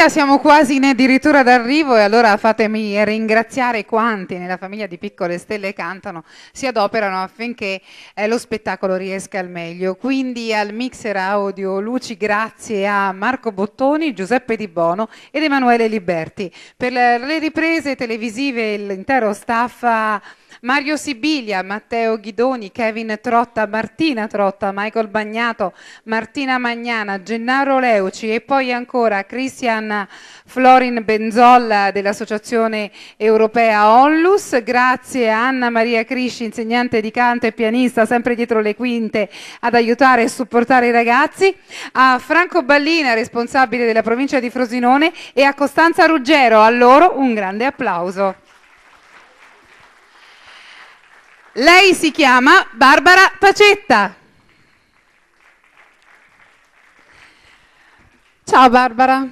Buonasera, siamo quasi in addirittura d'arrivo e allora fatemi ringraziare quanti nella famiglia di Piccole Stelle cantano si adoperano affinché eh, lo spettacolo riesca al meglio. Quindi al mixer audio Luci grazie a Marco Bottoni, Giuseppe Di Bono ed Emanuele Liberti. Per le riprese televisive l'intero staff Mario Sibilia, Matteo Ghidoni, Kevin Trotta, Martina Trotta, Michael Bagnato, Martina Magnana, Gennaro Leuci e poi ancora Christian Florin Benzolla dell'Associazione Europea Onlus. Grazie a Anna Maria Crisci, insegnante di canto e pianista, sempre dietro le quinte ad aiutare e supportare i ragazzi, a Franco Ballina, responsabile della provincia di Frosinone e a Costanza Ruggero. A loro un grande applauso. Lei si chiama Barbara Pacetta. Ciao Barbara.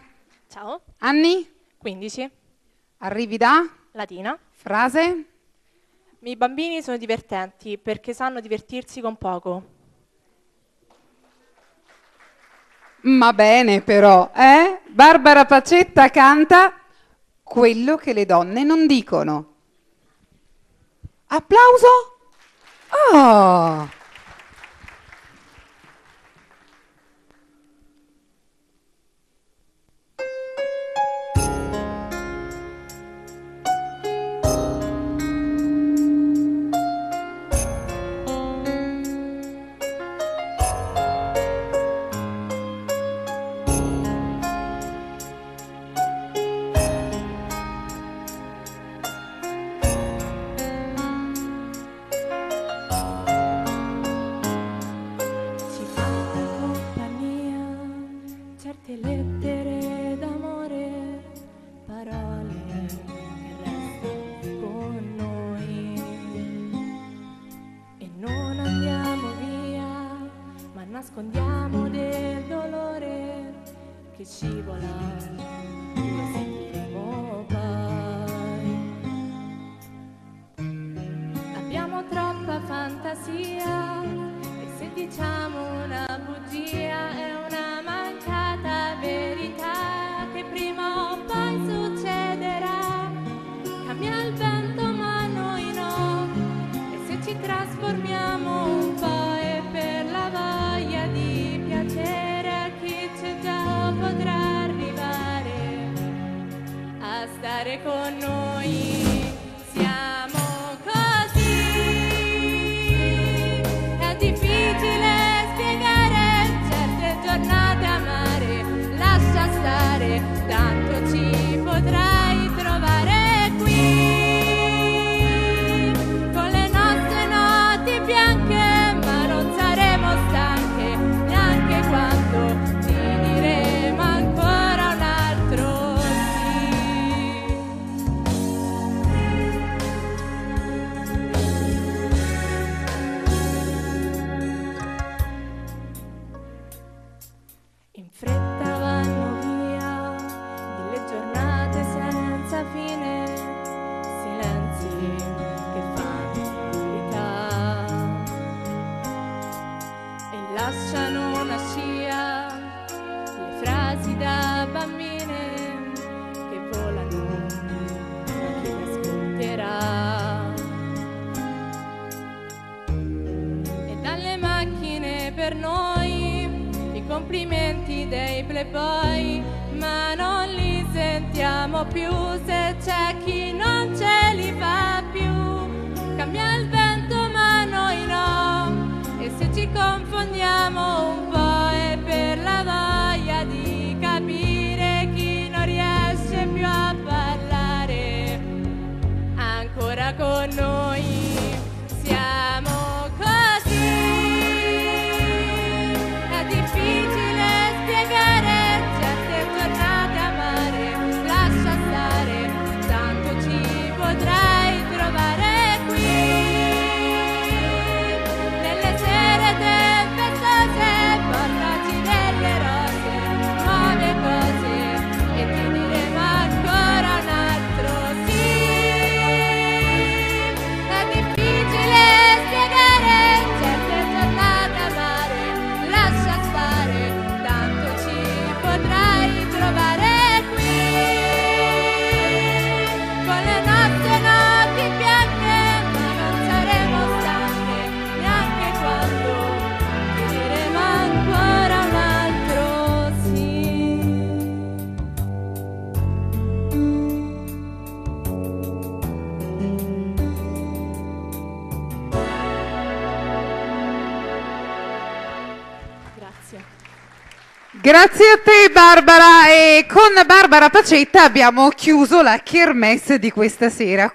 Ciao. Anni? 15. Arrivi da? Latina. Frase? I bambini sono divertenti perché sanno divertirsi con poco. Ma bene però, eh? Barbara Pacetta canta quello che le donne non dicono. Applauso? Oh! Nascondiamo del dolore che scivola. Stare con noi. Lasciano una scia le frasi da bambine che volano da chi le ascolterà. E dalle macchine per noi i complimenti dei playboy, ma non li sentiamo più se c'è chi non ce li fa più. Confondiamo Grazie a te Barbara e con Barbara Pacetta abbiamo chiuso la kermesse di questa sera.